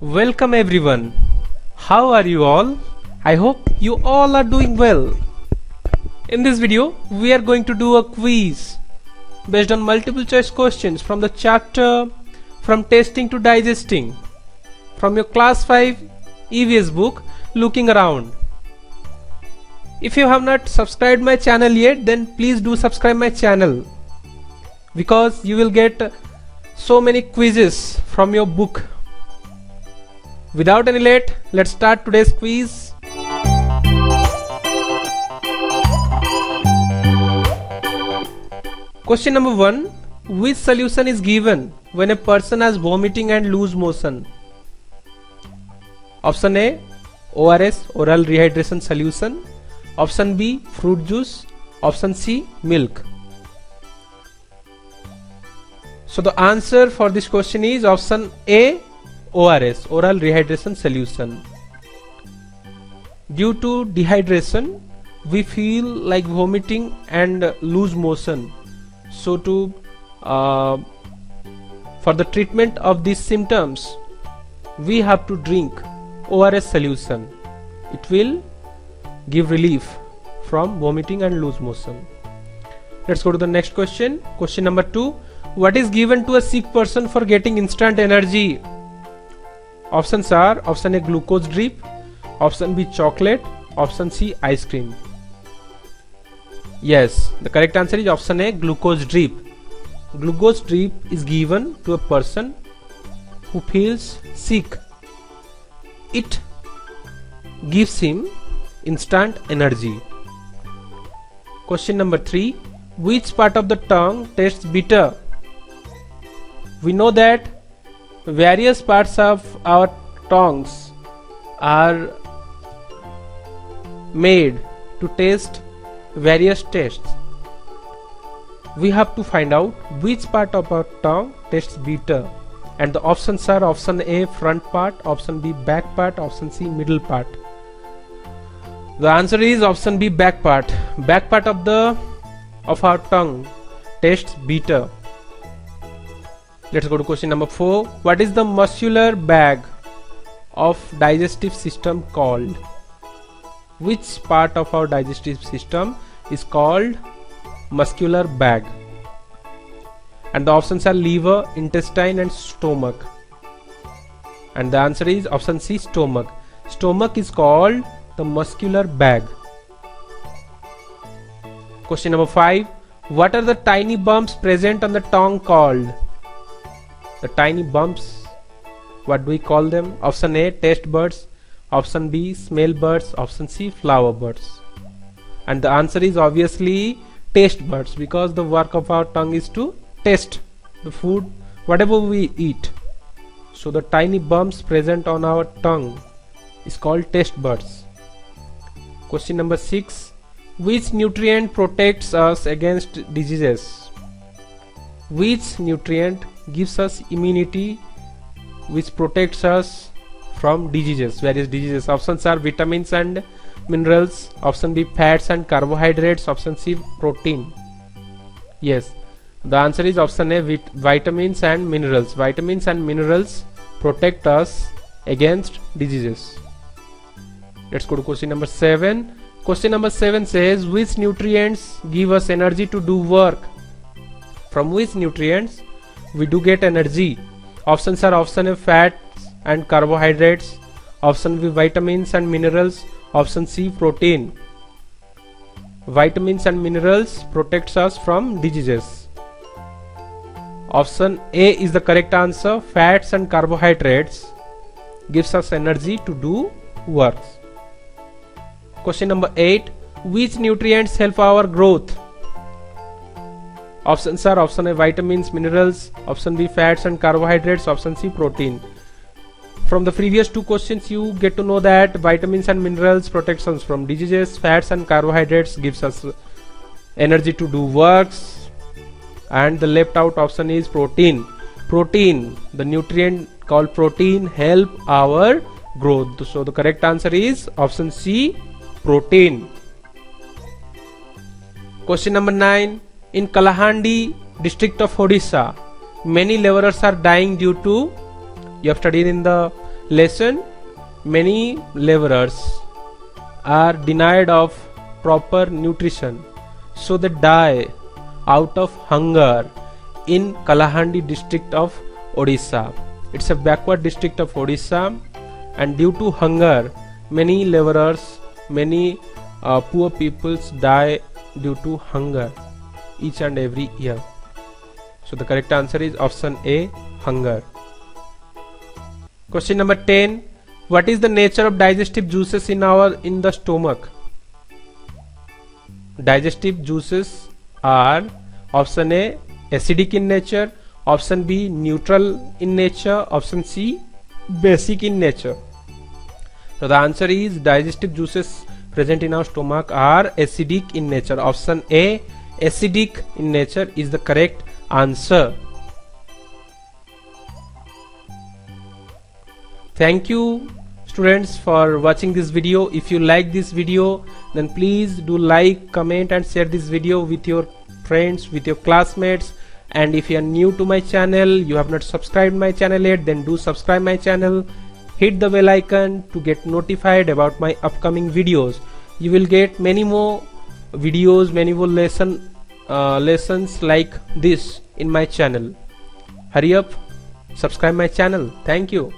Welcome everyone. How are you all? I hope you all are doing well. In this video, we are going to do a quiz based on multiple choice questions from the chapter From Tasting to Digesting from your class 5 EVS book Looking Around. If you have not subscribed my channel yet then please do subscribe my channel because you will get so many quizzes from your book Without any late, let's start today's quiz. Question number 1. Which solution is given when a person has vomiting and loose motion? Option A. ORS oral rehydration solution. Option B. Fruit juice. Option C. Milk. So the answer for this question is option A ORS oral rehydration solution. Due to dehydration we feel like vomiting and lose motion. So to uh, for the treatment of these symptoms we have to drink ORS solution. It will give relief from vomiting and lose motion. Let's go to the next question. Question number 2 what is given to a sick person for getting instant energy Options are option A glucose drip, option B chocolate, option C ice cream. Yes, the correct answer is option A glucose drip. Glucose drip is given to a person who feels sick. It gives him instant energy. Question number 3 Which part of the tongue tastes bitter? We know that various parts of our tongues are made to taste various tastes. We have to find out which part of our tongue tastes bitter. And the options are option A front part option B back part option C middle part. The answer is option B back part. Back part of the of our tongue tastes bitter let's go to question number 4 what is the muscular bag of digestive system called? Which part of our digestive system is called muscular bag? And the options are liver intestine and stomach. And the answer is option C stomach. Stomach is called the muscular bag. Question number 5 what are the tiny bumps present on the tongue called the tiny bumps what do we call them? Option a taste buds. Option b smell buds. Option c flower buds. And the answer is obviously taste buds because the work of our tongue is to taste the food whatever we eat. So the tiny bumps present on our tongue is called taste buds. Question number 6 which nutrient protects us against diseases? Which nutrient gives us immunity which protects us from diseases various diseases. Options are vitamins and minerals option b fats and carbohydrates option c protein. Yes the answer is option a vit vitamins and minerals. Vitamins and minerals protect us against diseases. Let's go to question number 7 question number 7 says which nutrients give us energy to do work? From which nutrients we do get energy. Options are option A fats and carbohydrates. Option B vitamins and minerals. Option C protein. Vitamins and minerals protects us from diseases. Option A is the correct answer. Fats and carbohydrates gives us energy to do works. Question number 8 which nutrients help our growth Options are option A vitamins, minerals, option B fats and carbohydrates, option C protein. From the previous two questions you get to know that vitamins and minerals protects us from diseases, fats and carbohydrates gives us energy to do works and the left out option is protein. Protein, the nutrient called protein help our growth. So the correct answer is option C protein. Question number 9 in Kalahandi district of Odisha many laborers are dying due to you have studied in the lesson many laborers are denied of proper nutrition so they die out of hunger in Kalahandi district of Odisha. It's a backward district of Odisha and due to hunger many laborers, many uh, poor peoples die due to hunger each and every year. So the correct answer is option A hunger. Question number 10 What is the nature of digestive juices in our in the stomach? Digestive juices are option A acidic in nature, option B neutral in nature, option C basic in nature. So the answer is digestive juices present in our stomach are acidic in nature. Option A acidic in nature is the correct answer. Thank you students for watching this video. If you like this video then please do like comment and share this video with your friends with your classmates. And if you are new to my channel you have not subscribed my channel yet then do subscribe my channel. Hit the bell icon to get notified about my upcoming videos. You will get many more videos many more lesson uh, lessons like this in my channel. Hurry up subscribe my channel. Thank you